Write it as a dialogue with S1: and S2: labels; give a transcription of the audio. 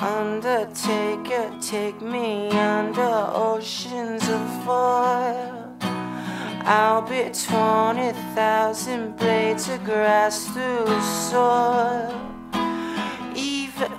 S1: Undertaker, take me under oceans of oil. I'll be 20,000 blades of grass through soil. Even